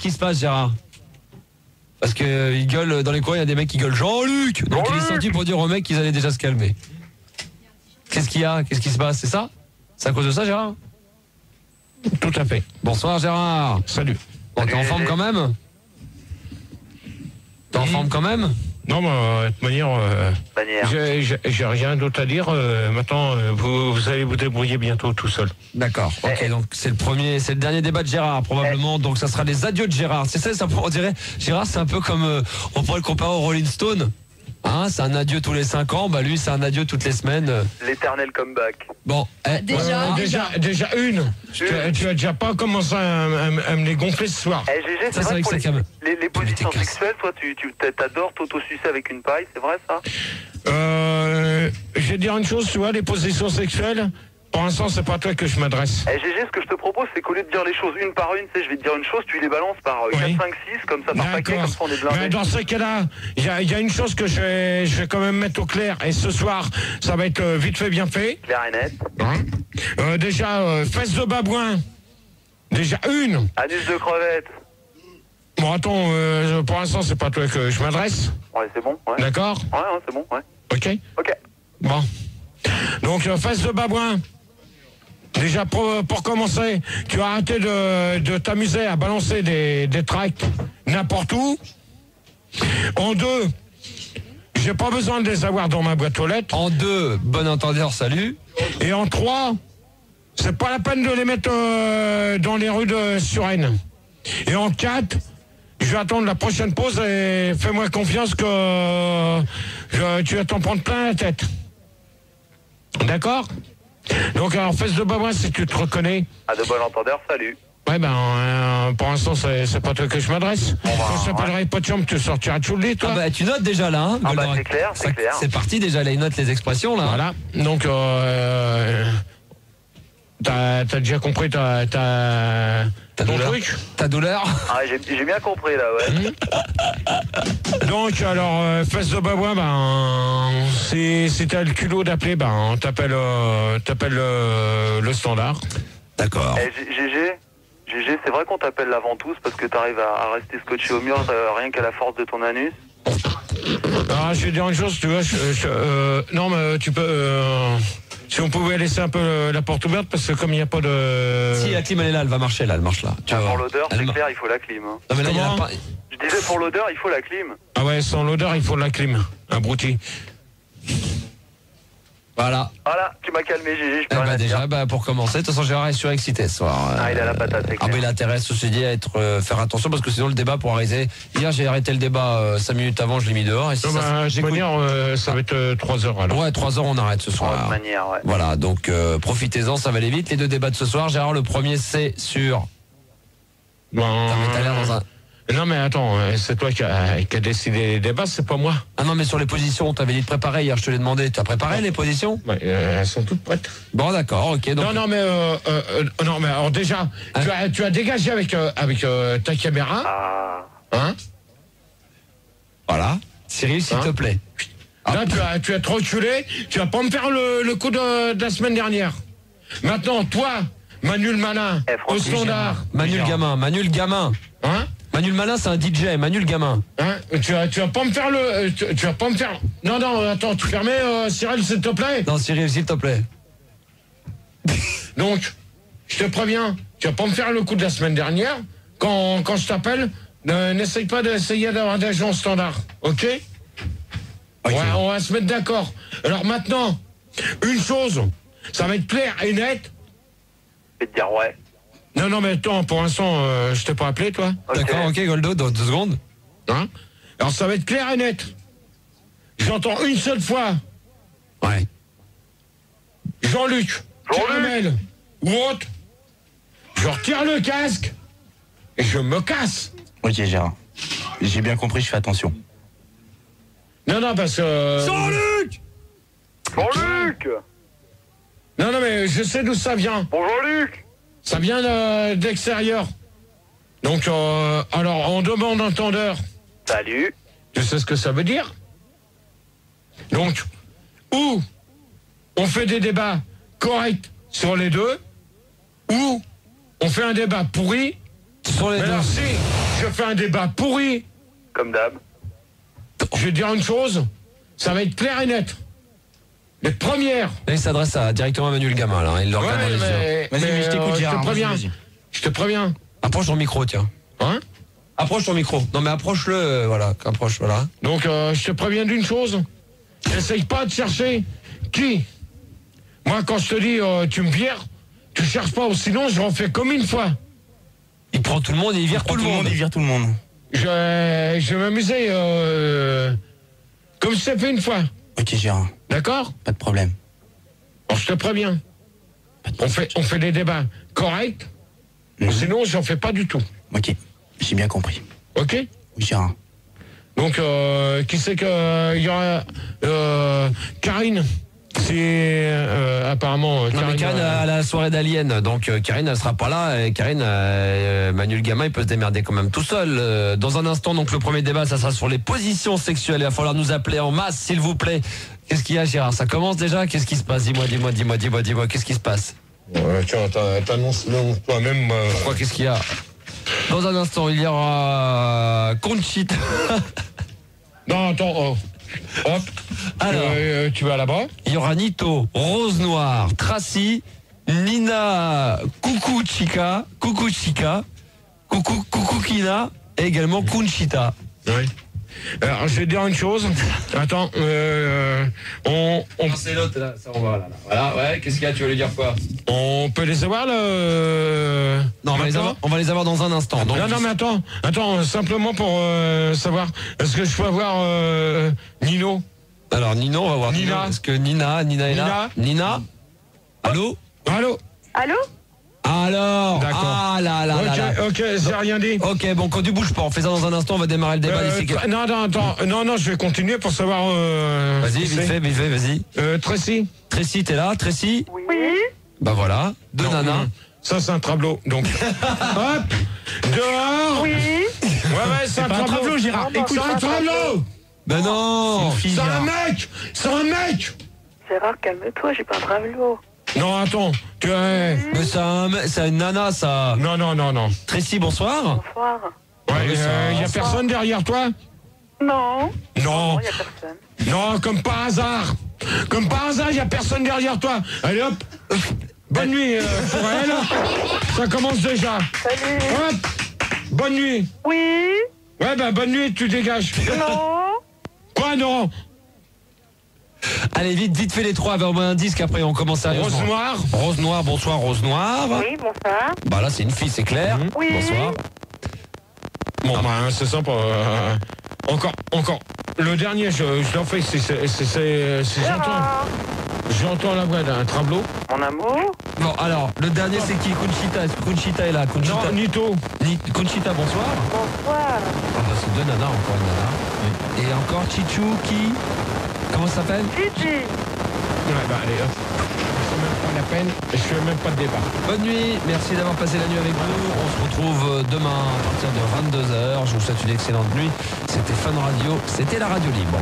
Qu'est-ce qui se passe, Gérard Parce que il gueule dans les coins, il y a des mecs qui gueulent Jean-Luc Donc il est sorti pour dire aux mecs qu'ils allaient déjà se calmer. Qu'est-ce qu'il y a Qu'est-ce qui se passe C'est ça C'est à cause de ça, Gérard Tout à fait. Bonsoir, Gérard. Salut. Bon, t'es en forme quand même T'es en forme quand même Non, mais euh, de toute manière, euh, Manière. j'ai- rien d'autre à dire. euh, maintenant, vous, vous allez vous débrouiller bientôt tout seul. D'accord. Ok, donc c'est le premier, c'est le dernier débat de Gérard probablement. Donc ça sera les adieux de Gérard. C'est ça, ça on dirait. Gérard, c'est un peu comme euh, on pourrait le comparer au Rolling Stone. Hein, c'est un adieu tous les 5 ans. Bah lui, c'est un adieu toutes les semaines. L'éternel comeback. Bon, eh, Déjà, Euh, déjà, déjà une. Tu, as- tu as déjà pas commencé à, à- à me les gonfler ce soir. Eh c'est vrai pour les, cam. les, les positions sexuelles, toi, tu tu- t'adores t'auto-sucer avec une paille, c'est vrai ça? Euh, je vais te dire une chose, tu vois, les positions sexuelles, pour l'instant, c'est pas toi que je m'adresse. Eh GG, ce que je te propose, c'est qu'au lieu de dire les choses une par une, tu sais, je vais te dire une chose, tu les balances par euh, 4, Oui. 5, 6, comme ça, par paquet, comme ça on est Mais dans ce cas-là, il y, a- il y a une chose que je vais, je vais quand même mettre au clair. Et ce soir, ça va être euh, vite fait, bien fait. Clair et net. Hein Euh, déjà, euh, fesses de babouin. Déjà une. Anus de crevette. Bon, attends, euh, pour l'instant, c'est pas toi que je m'adresse. Ouais, c'est bon, ouais. D'accord Ouais, ouais, c'est bon, ouais. Ok Ok. Bon. Donc, euh, fesses de babouin. Déjà, pour, pour commencer, tu vas arrêter de, de t'amuser à balancer des, des tracts n'importe où. En deux, j'ai pas besoin de les avoir dans ma boîte aux lettres. en deux, bon entendeur, salut. Et en trois, c'est pas la peine de les mettre euh, dans les rues de Suresnes. Et en quatre, je vais attendre la prochaine pause et fais-moi confiance que euh, je- tu vas t'en prendre plein la tête. D'accord? Donc alors, fesse de babouin si tu te reconnais. À de bon entendeur, salut. Ouais ben euh, pour l'instant c'est c'est pas toi que je m'adresse. Quand je t'appellerai pas de chambre, tu sortiras de lit, toi. Ah bah tu notes déjà là. Hein, Ah bah, Goldorak. c'est clair, c'est Ça- clair. C'est parti déjà. Là, il note les expressions là. Voilà. Donc, euh, t'as t'as déjà compris ta, ta, Ta ton douleur. truc Ta douleur. Ah, j'ai j'ai bien compris là, ouais. Donc, alors, euh, fesse de babouin, ben, si, si t'as le culot d'appeler, ben, t'appelles euh, t'appelles, euh, le standard. D'accord. Eh, G- GG, GG, c'est vrai qu'on t'appelle la ventouse parce que t'arrives à, à rester scotché au mur euh, rien qu'à la force de ton anus. Ah, je vais te dire une chose, tu vois, je, je- euh, non, mais tu peux, euh, si on pouvait laisser un peu la porte ouverte, parce que comme il n'y a pas de... Si la clim elle est là, elle va marcher là, elle marche là. Tu Ah, pour l'odeur, c'est clair, il faut la clim. hein. Non mais là il y a. Je disais pour l'odeur, il faut la clim. Ah ouais, sans l'odeur, il faut la clim, abruti. Voilà. Voilà, tu m'as calmé, GG, je Eh peux bah, dire. déjà, bah, pour commencer, de toute façon, Gérard est surexcité ce soir. Ah, il a la patate, c'est Ah, bah, clair. il intérêt, ceci dit, à être, euh, faire attention parce que sinon le débat pourra arrêter. Hier, j'ai arrêté le débat 5 minutes avant, je l'ai mis dehors. Et si Non, ça- bah, de euh, ça va être 3 heures alors. Ouais, 3 heures, on arrête ce De soir. toute manière, ouais. Voilà, donc euh, profitez-en, ça va aller vite. Les deux débats de ce soir, Gérard, le premier, c'est sur. Ben, mais t'as l'air dans un. Non mais attends, euh, c'est toi qui as qui a décidé les débats, c'est pas moi. Ah non, mais sur les positions, on t'avait dit de préparer hier, je te l'ai demandé. Tu as préparé les positions? Ouais, euh, elles sont toutes prêtes. Bon, d'accord, ok. Donc, Non non mais euh, euh, euh, non mais alors déjà, Hein tu as tu as dégagé avec euh, avec euh, ta caméra, Ah, hein? Voilà. Cyril, s'il Hein te plaît. Là tu as tu as trop reculé, tu vas pas me faire le, le coup de, de la semaine dernière. Maintenant toi, Manu le malin, Eh, au standard, Manu le gamin, Manu le gamin. hein? Manu le malin, c'est un DJ, Manu le gamin. Hein tu vas, tu vas pas me faire le. Tu, tu vas pas me faire. Non, non, attends, tu permets, euh, Cyril, s'il te plaît? Non, Cyril, s'il te plaît. Donc, je te préviens, tu vas pas me faire le coup de la semaine dernière. Quand, quand je t'appelle, ne- n'essaye pas d'essayer d'avoir des gens standard, ok. Ouais, On va se mettre d'accord. Alors maintenant, une chose, ça va être clair et net. je vais te dire ouais. Non, non, mais attends, pour l'instant, euh, je t'ai pas appelé, toi. D'accord, ok, Goldo, dans deux secondes. Hein Alors ça va être clair et net. J'entends une seule fois Ouais. Jean-Luc, Caramel ou autre, je retire le casque et je me casse. Ok, Gérard. J'ai bien compris, je fais attention. Non, non, parce que... euh, Jean-Luc Jean-Luc Non, non, mais je sais d'où ça vient. Bon Jean-Luc Ça vient de- d'extérieur. Donc, euh, alors, on demande entendeur. Salut. Tu sais ce que ça veut dire? Donc, ou on fait des débats corrects sur les deux, ou on fait un débat pourri. Sur les Mais deux. alors, si, je fais un débat pourri. Comme d'hab. Je vais dire une chose, ça va être clair et net. Les premières. Là, il s'adresse à- directement à Manuel Gamin, là. Il le regarde dans les yeux. mais, Vas-y, mais je t'écoute, euh, Gérard, Je te préviens. vas-y. Je te préviens. Approche ton micro, tiens. Hein? Approche ton micro. Non, mais approche-le, euh, voilà. Approche, voilà. Donc, euh, je te préviens d'une chose. Essaye pas de chercher qui. Moi, quand je te dis euh, tu me vires, tu cherches pas, sinon je refais comme une fois. Il prend tout le monde et il vire Tout tout le monde, il vire tout le monde. Je, je vais m'amuser euh, comme je t'ai fait une fois. Ok, Gérard, D'accord pas de problème. Alors, je te préviens. On fait, on fait des débats corrects, Mhm. sinon j'en fais pas du tout. Ok, j'ai bien compris. Ok Oui, Gérard. Donc, euh, qui c'est que il y aura euh, Karine? C'est euh, apparemment euh, Non, mais Karine euh, à la soirée d'Alien, donc euh, Karine elle sera pas là. Et Karine, euh, Manuel Gamin, il peut se démerder quand même tout seul. Euh, dans un instant, donc le premier débat, ça sera sur les positions sexuelles. Il va falloir nous appeler en masse, s'il vous plaît. Qu'est-ce qu'il y a, Gérard? Ça commence déjà? Qu'est-ce qui se passe? Dis-moi, dis-moi, dis-moi, dis-moi, dis-moi. Qu'est-ce qui se passe? Ouais, tiens, t'annonces toi-même. euh, Quoi Qu'est-ce qu'il y a? Dans un instant, il y aura Conchita. Non, attends. oh. Hop. Alors. Euh, tu vas là-bas. Il y aura Nito, Rose Noire, Tracy, Nina, Coucou Chica, Coucou Chica, Coucou Coucou Kina et également Kunchita. Oui. Alors, je vais te dire une chose. Attends, euh, on, on, c'est l'autre là, ça on va là. Voilà, ouais, qu'est-ce qu'il y a Tu veux lui dire quoi? On peut les avoir là les maintenant avoir, on va les avoir dans un instant. Donc, non, non, mais attends, attends, simplement pour euh, savoir, est-ce que je peux avoir euh, Nino? Alors Nino, on va voir. Nina. Est-ce que Nina, Nina est là? Nina Allô? Allô? Allô? Alors D'accord. Ah là là là là. Ok, ok, j'ai rien dit. Ok, bon, quand tu bouges pas, on fait ça dans un instant, on va démarrer le débat Euh, d'ici. non, non, attends, non, non, je vais continuer pour savoir. Euh, Vas-y, vite fait, vite fait, vas-y. Euh, Tracy Tracy, t'es là Tracy? Oui. Bah voilà, deux nanas. Ça, c'est un tableau. Donc, hop, dehors. Oui. Ouais, ouais, c'est un tableau. Gérard. Non, C'est c'est un tableau. Ben non C'est un mec. C'est un mec. Gérard, calme-toi, j'ai pas un tableau. Non, attends. Tu es. Mais c'est un c'est une nana ça. Non, non, non, non. Tracy, bonsoir. Bonsoir. Ouais, ça euh, y a personne derrière toi? Non. Non. Non, y a personne. Non, comme par hasard. Comme par hasard, y a personne derrière toi. Allez hop. Bonne nuit euh, pour elle. Ça commence déjà. Salut. Hop. Bonne nuit. Oui. Ouais, bah bonne nuit, tu dégages. Non. Quoi, non Allez, vite, vite fait les trois vers au moins un disque, après on commence à Rose noire. Rose noire, bonsoir, Rose noire. Oui, bonsoir. Bah là, c'est une fille, c'est clair. Oui. Bonsoir. Bon, bah, c'est sympa. euh, encore, encore. Le dernier, je, je l'en fais, c'est, c'est, c'est, c'est- c'est- j'entends, la voix d'un tableau. Mon amour. Bon, alors, le dernier, c'est qui? Conchita Est-ce que Conchita est là? Conchita, Non, Nito. Ni- Conchita, bonsoir. Bonsoir. Ah bah, c'est deux nanas, encore une nana. Et encore Chichu, qui? Comment ça s'appelle? Gigi. Ouais, bah allez, hop. C'est même pas la peine, je fais même pas de débat. Bonne nuit, merci d'avoir passé la nuit avec nous. On se retrouve euh, demain à partir de 22h. Je vous souhaite une excellente nuit. C'était Fun Radio, c'était la radio libre.